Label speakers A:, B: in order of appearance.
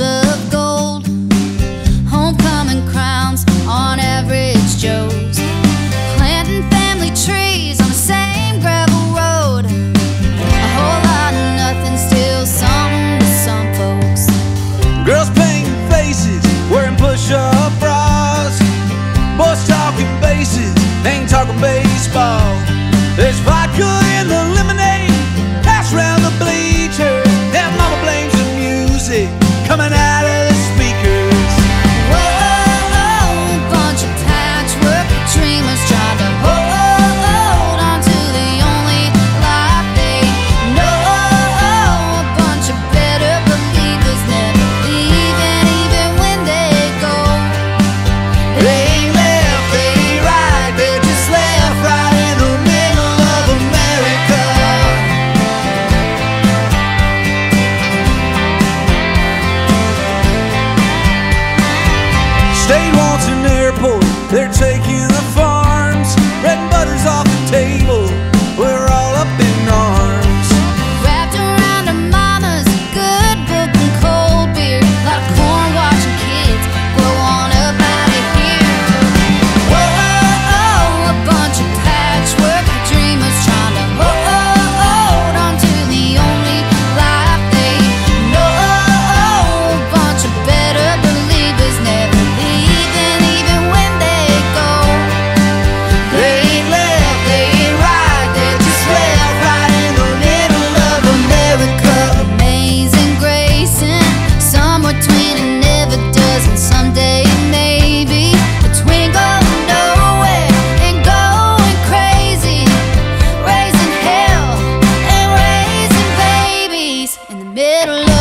A: of gold, homecoming crowns on average Joes, planting family trees on the same gravel road. A whole lot of nothing, still something to some folks.
B: Girls painting faces, wearing push-up bras, boys talking bases, ain't talking baseball. There's vodka.
A: middle